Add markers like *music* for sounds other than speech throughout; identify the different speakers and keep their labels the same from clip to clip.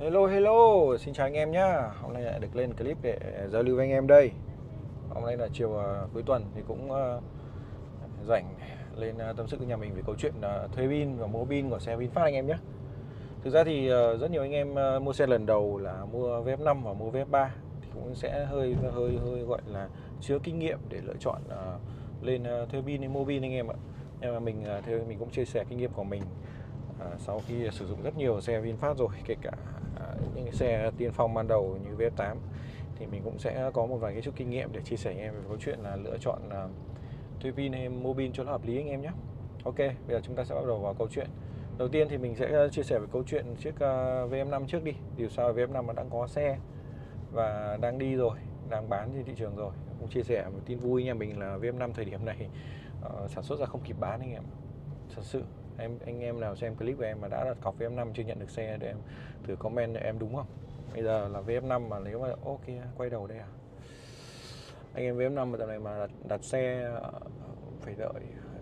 Speaker 1: Hello hello, xin chào anh em nhá. Hôm nay lại được lên clip để giao lưu với anh em đây. Hôm nay là chiều uh, cuối tuần thì cũng uh, rảnh lên uh, tâm sự với nhà mình về câu chuyện uh, thuê pin và mua pin của xe VinFast anh em nhé. Thực ra thì uh, rất nhiều anh em uh, mua xe lần đầu là mua VF5 và mua VF3 thì cũng sẽ hơi hơi hơi gọi là chưa kinh nghiệm để lựa chọn uh, lên uh, thuê pin hay mua pin anh em ạ. Nhưng mà mình uh, mình cũng chia sẻ kinh nghiệm của mình sau khi sử dụng rất nhiều xe VinFast rồi kể cả à, những cái xe tiên phong ban đầu như VF8 thì mình cũng sẽ có một vài cái chút kinh nghiệm để chia sẻ anh em về câu chuyện là lựa chọn à, thuê pin hay mua pin cho nó hợp lý anh em nhé. Ok bây giờ chúng ta sẽ bắt đầu vào câu chuyện. Đầu tiên thì mình sẽ chia sẻ về câu chuyện chiếc à, VM5 trước đi điều sao VM5 nó đang có xe và đang đi rồi đang bán trên thị trường rồi. Cũng chia sẻ một tin vui nha mình là VM5 thời điểm này uh, sản xuất ra không kịp bán anh em thật sự em anh em nào xem clip của em mà đã đặt cọc VF5 chưa nhận được xe để em thử comment em đúng không? Bây giờ là VF5 mà nếu mà ok quay đầu đây à? Anh em VF5 mà tầm này mà đặt, đặt xe ờ, phải đợi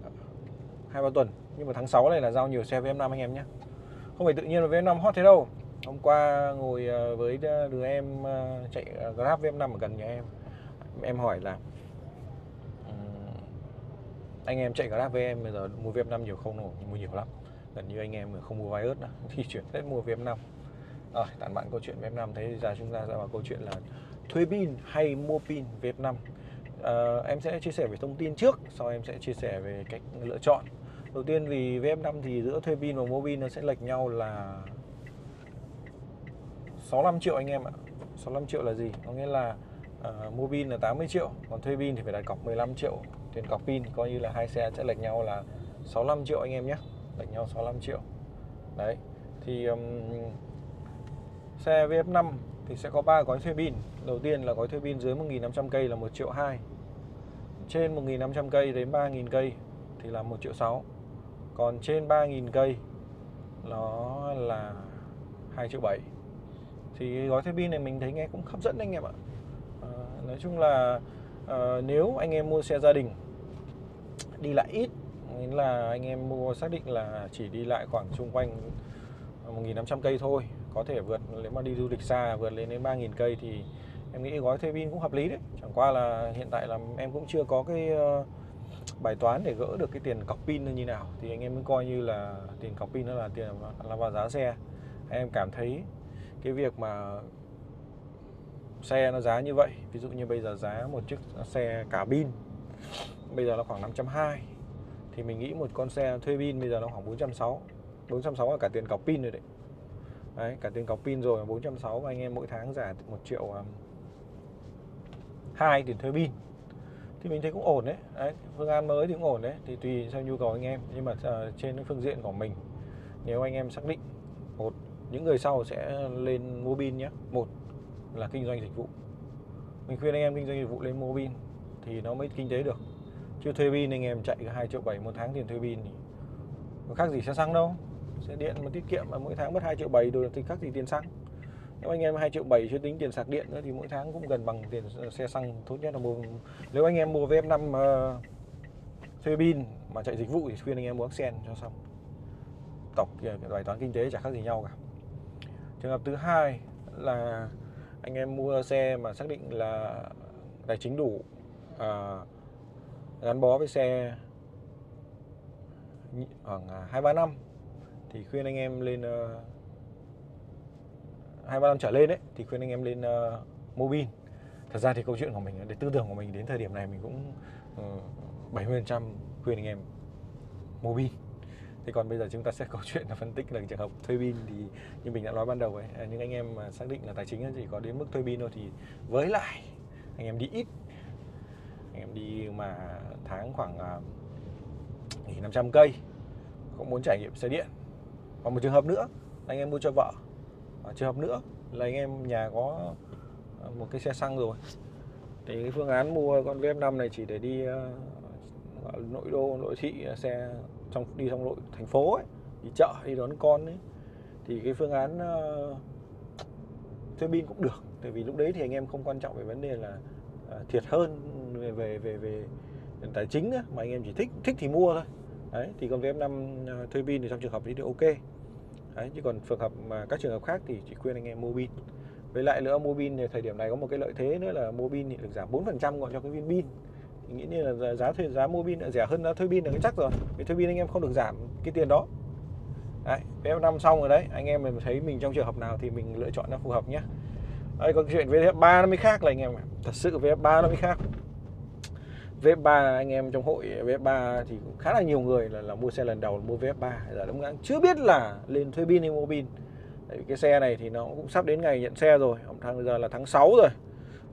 Speaker 1: ờ, hai ba tuần. Nhưng mà tháng 6 này là giao nhiều xe VF5 anh em nhé. Không phải tự nhiên là VF5 hot thế đâu. Hôm qua ngồi ờ, với đứa em chạy Grab VF5 ở gần nhà em. Em hỏi là anh em chạy Grab với em bây giờ mua VM5 nhiều không nổi mua nhiều lắm. Gần như anh em không mua ớt nữa *laughs* thì chuyển hết mua VM5 rồi tản bạn câu chuyện VM5 thế ra chúng ta ra vào câu chuyện là thuê pin hay mua pin VM5 à, ờ, em sẽ chia sẻ về thông tin trước sau em sẽ chia sẻ về cách lựa chọn. Đầu tiên vì VM5 thì giữa thuê pin và mua pin nó sẽ lệch nhau là 65 triệu anh em ạ. 65 triệu là gì? Có nghĩa là uh, mua pin là 80 triệu còn thuê pin thì phải đặt cọc 15 triệu tiền cọc pin coi như là hai xe sẽ lệch nhau là 65 triệu anh em nhé. Lệch nhau 65 triệu. Đấy thì um, xe VF5 thì sẽ có 3 gói thuê pin. Đầu tiên là gói thuê pin dưới 1.500 cây là 1 triệu 2 trên 1.500 cây đến 3.000 cây thì là 1 triệu 6 còn trên 3.000 cây nó là 2 triệu 7 thì gói thuê pin này mình thấy nghe cũng hấp dẫn anh em ạ. À, nói chung là à, nếu anh em mua xe gia đình đi lại ít. Nên là anh em mua xác định là chỉ đi lại khoảng xung quanh à, 1.500 cây thôi. Có thể vượt, nếu mà đi du lịch xa, vượt lên đến 3.000 cây thì em nghĩ gói thuê pin cũng hợp lý đấy. Chẳng qua là hiện tại là em cũng chưa có cái ờ, bài toán để gỡ được cái tiền cọc pin như nào. Thì anh em mới coi như là tiền cọc pin nó là tiền, là vào giá xe. Em cảm thấy cái việc mà xe nó giá như vậy, ví dụ như bây giờ giá một chiếc xe cả pin bây giờ nó khoảng 520 thì mình nghĩ một con xe thuê pin bây giờ nó khoảng 460 460 là cả tiền cọc pin rồi đấy. Đấy cả tiền cọc pin rồi 460 và anh em mỗi tháng trả 1 triệu um, hai tiền thuê pin. Thì mình thấy cũng ổn đấy. đấy phương án mới thì cũng ổn đấy thì tùy theo nhu cầu anh em. Nhưng mà uh, trên cái phương diện của mình nếu anh em xác định một những người sau sẽ lên mua pin nhé một là kinh doanh dịch vụ. Mình khuyên anh em kinh doanh dịch vụ lên mua pin thì nó mới kinh tế được. Chứ thuê pin anh em chạy hai triệu bảy một tháng tiền thuê pin thì có khác gì xe xăng đâu. Xe điện mà tiết kiệm mà mỗi tháng mất 2 triệu bảy rồi thì khác gì tiền xăng. Nếu anh em 2 triệu bảy chưa tính tiền sạc điện nữa thì mỗi tháng cũng gần bằng tiền xe xăng tốt nhất là mua nếu anh em mua VF5 uh, ờ, thuê pin mà chạy dịch vụ thì khuyên anh em mua Axen cho xong. Tổng bài toán kinh tế chả khác gì nhau cả. Trường hợp thứ hai là anh em mua xe mà xác định là tài chính đủ à, gắn bó với xe khoảng à, hai ba năm thì khuyên anh em lên ờ, hai ba năm trở lên đấy thì khuyên anh em lên ờ, uh, mobile thật ra thì câu chuyện của mình để tư tưởng của mình đến thời điểm này mình cũng bảy mươi phần trăm khuyên anh em mobile thế còn bây giờ chúng ta sẽ *laughs* câu chuyện là phân tích là trường hợp thuê pin thì như mình đã nói ban đầu ấy à, những anh em mà xác định là tài chính chỉ có đến mức thuê pin thôi thì với lại anh em đi ít em đi mà tháng khoảng à, nghỉ 500 cây cũng muốn trải nghiệm xe điện. Còn một trường hợp nữa anh em mua cho vợ. Và trường hợp nữa là anh em nhà có à, một cái xe xăng rồi. Thì cái phương án mua con VF5 này chỉ để đi uh, nội đô nội thị à, xe trong đi trong nội thành phố ấy đi chợ đi đón con ấy. Thì cái phương án uh, thuê pin cũng được. Tại vì lúc đấy thì anh em không quan trọng về vấn đề là uh, Ờ, thiệt hơn về về về về tài chính nữa, mà anh em chỉ thích thích thì mua thôi. Đấy thì con vf 5 ờ, thuê pin thì trong trường hợp đấy thì ok. Đấy chứ còn trường hợp mà các trường hợp khác thì chỉ khuyên anh em mua pin. Với lại nữa mua pin thì thời điểm này có một cái lợi thế nữa là mua pin thì được giảm 4% gọi cho cái viên pin. Nghĩa nghĩ như là giá thuê giá mua pin rẻ hơn giá thuê pin là cái chắc rồi. Vì thuê pin anh em không được giảm cái tiền đó. Đấy em năm xong rồi đấy anh em mình thấy mình trong trường hợp nào thì mình lựa chọn nó phù hợp nhé đây còn chuyện VF 3 nó mới khác là anh em ạ, thật sự VF 3 nó mới khác. VF3 anh em trong hội VF3 thì cũng khá là nhiều người là, là mua xe lần đầu mua VF3 giờ cũng chưa biết là lên thuê pin hay mua pin. Tại vì cái xe này thì nó cũng sắp đến ngày nhận xe rồi. Tháng bây giờ là tháng 6 rồi.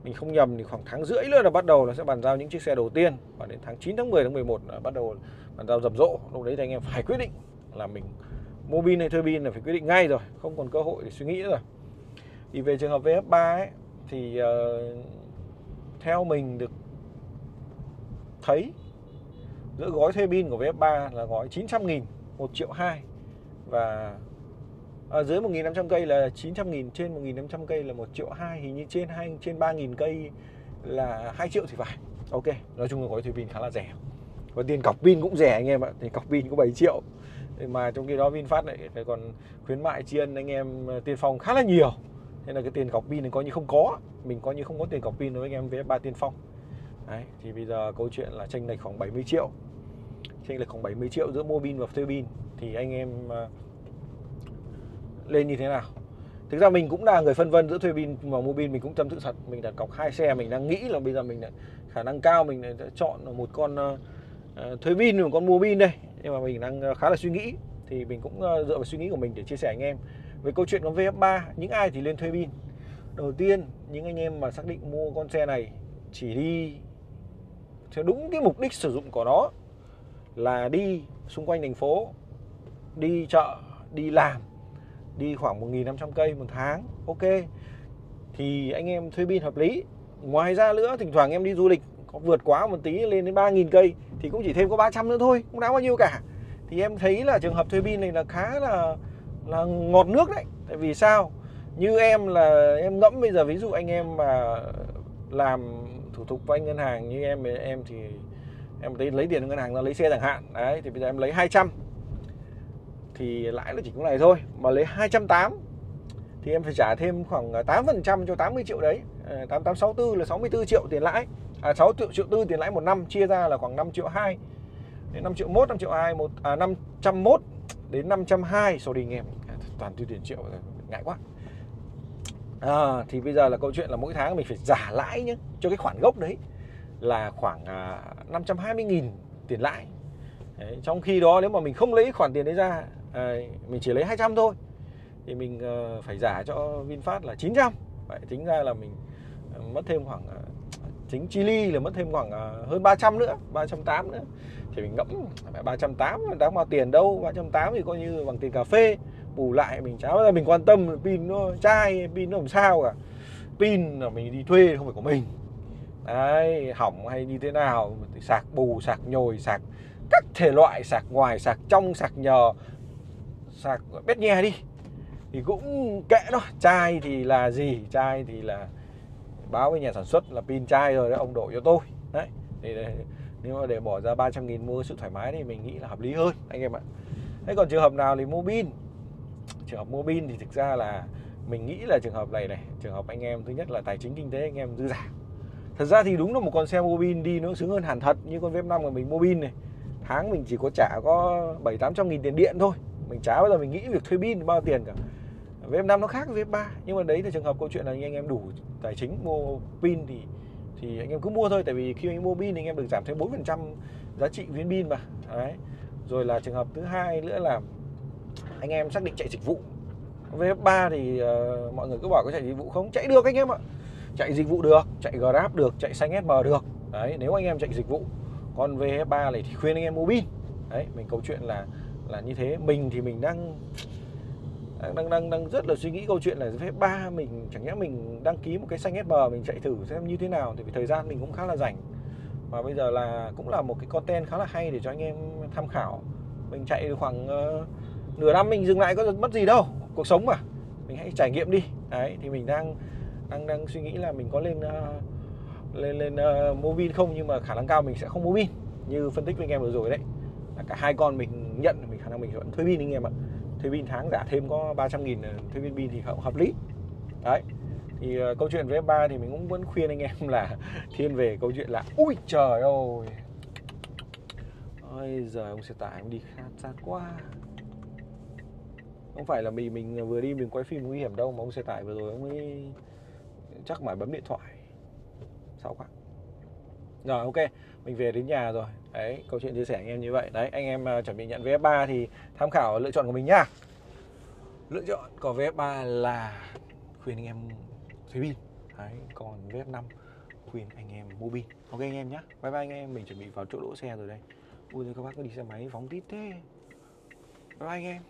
Speaker 1: Mình không nhầm thì khoảng tháng rưỡi nữa là bắt đầu là sẽ bàn giao những chiếc xe đầu tiên. Và đến tháng 9 tháng 10 tháng 11 là bắt đầu bàn giao rầm rộ. Lúc đấy thì anh em phải quyết định là mình mua pin hay thuê pin là phải quyết định ngay rồi. Không còn cơ hội để suy nghĩ nữa rồi thì về trường hợp VF3 ấy thì uh, theo mình được thấy giữa gói thuê pin của VF3 là gói 900 nghìn 1 triệu 2 và à, dưới 1.500 cây là 900 nghìn trên 1.500 cây là 1 triệu 2 hình như trên 2 trên 3.000 cây là 2 triệu thì phải. Ok nói chung là gói thuê pin khá là rẻ. Và tiền cọc pin cũng rẻ anh em ạ thì cọc pin có 7 triệu. Mà trong khi đó VinFast lại còn khuyến mại chiên anh em ờ, tiên phong khá là nhiều nên là cái tiền cọc pin này coi như không có. Mình coi như không có tiền cọc pin đối với anh em VF3 tiên phong. Đấy, thì bây giờ câu chuyện là tranh lệch khoảng 70 triệu. Tranh lệch khoảng 70 triệu giữa mua pin và thuê pin. Thì anh em uh, lên như thế nào? Thực ra mình cũng là người phân vân giữa thuê pin và mua pin mình cũng tâm sự thật. Mình đặt cọc hai xe mình đang nghĩ là bây giờ mình khả năng cao mình sẽ chọn một con uh, thuê pin một con mua pin đây. Nhưng mà mình đang khá là suy nghĩ. Thì mình cũng dựa vào suy nghĩ của mình để chia sẻ anh em về câu chuyện con VF3 những ai thì lên thuê pin? Đầu tiên, những anh em mà xác định mua con xe này chỉ đi theo đúng cái mục đích sử dụng của nó là đi xung quanh thành phố, đi chợ, đi làm, đi khoảng 1.500 cây một tháng, ok. Thì anh em thuê pin hợp lý. Ngoài ra nữa, thỉnh thoảng em đi du lịch, có vượt quá một tí lên đến 3.000 cây thì cũng chỉ thêm có 300 nữa thôi, không đáng bao nhiêu cả. Thì em thấy là trường hợp thuê pin này là khá là là ngọt nước đấy. Tại vì sao? Như em là, em ngẫm bây giờ ví dụ anh em mà làm thủ tục vay ngân hàng như em em thì em thấy lấy tiền ngân hàng ra lấy xe chẳng hạn. Đấy, thì bây giờ em lấy 200 thì lãi nó chỉ có này thôi, mà lấy 208 thì em phải trả thêm khoảng à, 8% cho 80 triệu đấy. À, 8864 là 64 triệu tiền lãi. À 6 triệu triệu tư tiền lãi một năm, chia ra là khoảng 5 triệu 2 đến 5 triệu 1 5 triệu 2 1 à 501 đến 520 số đình em toàn tiêu tiền triệu ngại quá. À, thì bây giờ là câu chuyện là mỗi tháng mình phải giả lãi nhé cho cái khoản gốc đấy là khoảng à, 520 nghìn tiền lãi. Đấy, trong khi đó nếu mà mình không lấy khoản tiền đấy ra à, mình chỉ lấy 200 thôi thì mình à, phải giả cho VinFast là 900 vậy tính ra là mình ờ, mất thêm khoảng à, uh, chính Chili là mất thêm khoảng à, hơn 300 nữa 380 nữa. Thì mình ngẫm 380 đáng bao tiền đâu? 380 thì coi như bằng tiền cà phê bù lại, mình chả bao giờ mình quan tâm pin nó chai, pin nó làm sao cả. Pin là mình đi thuê không phải của mình. Đấy, hỏng hay như thế nào thì sạc bù, sạc nhồi, sạc các thể loại, sạc ngoài, sạc trong, sạc nhờ, sạc bét nhè đi. Thì cũng kệ đó, chai thì là gì? Chai thì là báo với nhà sản xuất là pin chai rồi đấy, ông đổ cho tôi. Đấy thì nếu mà để bỏ ra 300 nghìn mua sự thoải mái thì mình nghĩ là hợp lý hơn, anh em ạ. Thế còn trường hợp nào thì mua pin? Trường hợp mua pin thì thực ra là mình nghĩ là trường hợp này này, trường hợp anh em, thứ nhất là tài chính kinh tế anh em dư giả thật ra thì đúng là một con xe mua pin đi nó sướng hơn hẳn thật, như con V5 mà mình mua pin này. Tháng mình chỉ có trả có bảy tám trăm nghìn tiền điện thôi. Mình trả bây giờ mình nghĩ việc thuê pin bao tiền cả. V5 nó khác với V3 nhưng mà đấy là trường hợp câu chuyện là anh em đủ tài chính mua pin thì thì anh em cứ mua thôi, tại vì khi anh mua pin thì anh em được giảm thêm 4% giá trị viên pin mà. Đấy. Rồi là trường hợp thứ hai nữa là anh em xác định chạy dịch vụ. VF3 thì uh, mọi người cứ bảo có chạy dịch vụ không? Chạy được anh em ạ. Chạy dịch vụ được chạy Grab được chạy xanh SM được. Đấy nếu anh em chạy dịch vụ. Còn VF3 này thì khuyên anh em mua pin đấy mình câu chuyện là là như thế. Mình thì mình đang đang đang đang rất là suy nghĩ câu chuyện là VF3 mình chẳng nhẽ mình đăng ký một cái xanh SM mình chạy thử xem như thế nào. Thì vì thời gian mình cũng khá là rảnh. Và bây giờ là cũng là một cái content khá là hay để cho anh em tham khảo. Mình chạy khoảng uh, nửa năm mình dừng lại có mất gì đâu cuộc sống mà. Mình hãy trải nghiệm đi. Đấy thì mình đang đang đang suy nghĩ là mình có lên uh, lên lên ờ, uh, mua pin không nhưng mà khả năng cao mình sẽ không mua pin như phân tích với anh em vừa rồi đấy. Là cả hai con mình nhận mình khả năng mình vẫn thuê pin anh em ạ. Thuê pin tháng giả thêm có 300 nghìn ờ, thuê pin pin thì hợp, hợp lý. Đấy thì uh, câu chuyện với F3 thì mình cũng vẫn khuyên anh em là *laughs* thiên về câu chuyện là ui trời ơi ôi giờ ông xe tải ông đi khá xa quá không phải là mình mình vừa đi mình quay phim nguy hiểm đâu mà ông xe tải vừa rồi ông ấy chắc mải bấm điện thoại. Sao quá? Rồi ok mình về đến nhà rồi. Đấy câu chuyện chia sẻ anh em như vậy. Đấy anh em uh, chuẩn bị nhận VF3 thì tham khảo lựa chọn của mình nhá lựa chọn của VF3 là khuyên anh em thuê pin. Đấy còn VF5 khuyên anh em mua pin. Ok anh em nhé bye bye anh em mình chuẩn bị vào chỗ đỗ xe rồi đây. Ui các bác cứ đi xe máy phóng tít thế. Bye bye anh em.